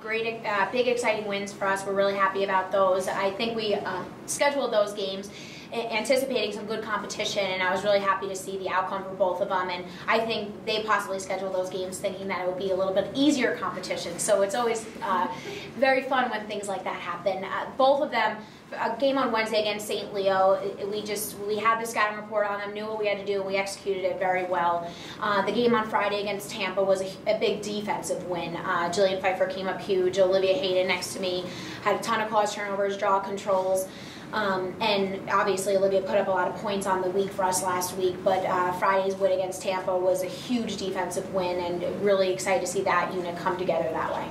great, uh, big, exciting wins for us. We're really happy about those. I think we uh, scheduled those games anticipating some good competition, and I was really happy to see the outcome for both of them. And I think they possibly scheduled those games thinking that it would be a little bit easier competition. So it's always uh, very fun when things like that happen. Uh, both of them a game on Wednesday against St. Leo, we just we had the scouting report on them, knew what we had to do, and we executed it very well. Uh, the game on Friday against Tampa was a, a big defensive win. Uh, Jillian Pfeiffer came up huge. Olivia Hayden next to me had a ton of cause turnovers, draw controls. Um, and obviously, Olivia put up a lot of points on the week for us last week, but uh, Friday's win against Tampa was a huge defensive win, and really excited to see that unit come together that way.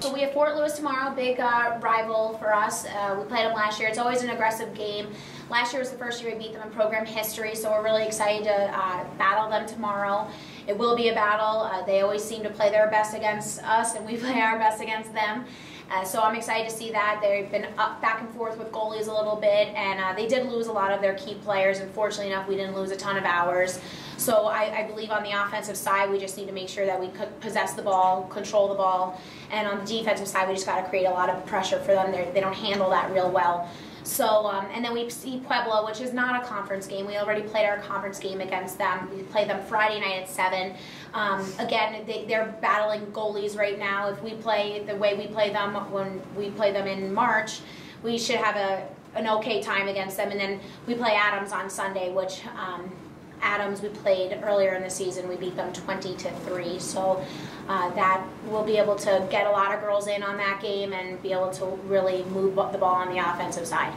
So we have Fort Lewis tomorrow, big uh, rival for us. Uh, we played them last year. It's always an aggressive game. Last year was the first year we beat them in program history, so we're really excited to uh, battle them tomorrow. It will be a battle. Uh, they always seem to play their best against us, and we play our best against them. Uh, so I'm excited to see that. They've been up back and forth with goalies a little bit, and uh, they did lose a lot of their key players. Unfortunately enough, we didn't lose a ton of ours. So I, I, believe on the offensive side, we just need to make sure that we possess the ball, control the ball, and on the defensive side, we just got to create a lot of pressure for them. They're, they do not handle that real well. So, um, and then we see Pueblo, which is not a conference game. We already played our conference game against them. We play them Friday night at 7. Um, again, they, are battling goalies right now. If we play the way we play them when we play them in March, we should have a, an okay time against them. And then we play Adams on Sunday, which um, Adams we played earlier in the season. We beat them 20 to 3. So uh, that we'll be able to get a lot of girls in on that game and be able to really move the ball on the offensive side.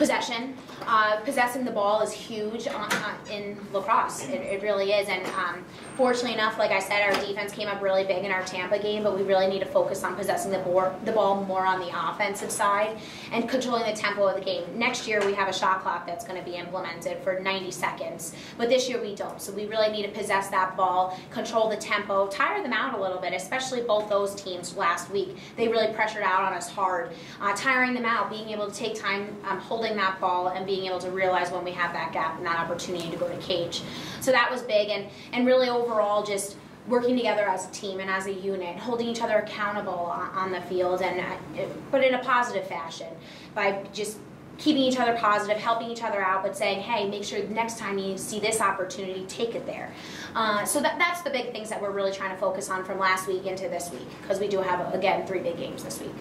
Possession. Uh, possessing the ball is huge on, uh, in lacrosse. It, it, really is. And um, fortunately enough, like I said, our defense came up really big in our Tampa game, but we really need to focus on possessing the, ball, the ball more on the offensive side and controlling the tempo of the game. Next year, we have a shot clock that's going to be implemented for 90 seconds, but this year we don't. So we really need to possess that ball, control the tempo, tire them out a little bit, especially both those teams last week. They really pressured out on us hard. Uh, tiring them out, being able to take time um, holding that ball and being able to realize when we have that gap and that opportunity to go to cage. So that was big, and, and really overall just working together as a team and as a unit, holding each other accountable on the field, and uh, but in a positive fashion by just keeping each other positive, helping each other out, but saying, hey, make sure next time you see this opportunity, take it there. Uh, so that, that's the big things that we're really trying to focus on from last week into this week, because we do have, again, three big games this week.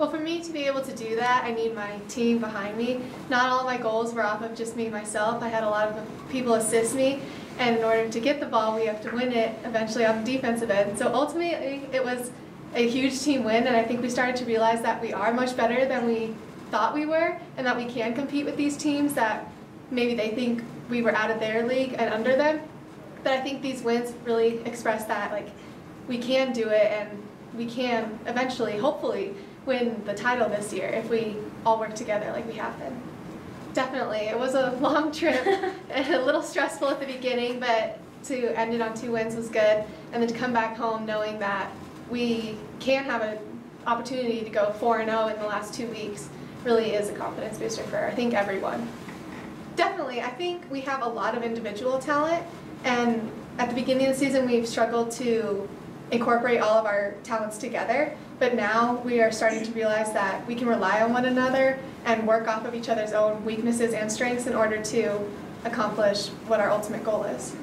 Well, for me to be able to do that, I need my team behind me. Not all my goals were off of just me myself. I had a lot of people assist me, and in order to get the ball, we have to win it eventually on the defensive end. So ultimately, it was a huge team win, and I think we started to realize that we are much better than we thought we were, and that we can compete with these teams that maybe they think we were out of their league and under them. But I think these wins really express that, like, we can do it, and we can eventually, hopefully, win the title this year if we all work together like we have been. Definitely. It was a long trip and a little stressful at the beginning, but to end it on two wins was good. And then to come back home knowing that we can have an opportunity to go 4 0 in the last two weeks really is a confidence booster for, I think, everyone. Definitely. I think we have a lot of individual talent. And at the beginning of the season, we've struggled to incorporate all of our talents together. But now we are starting to realize that we can rely on one another and work off of each other's own weaknesses and strengths in order to accomplish what our ultimate goal is.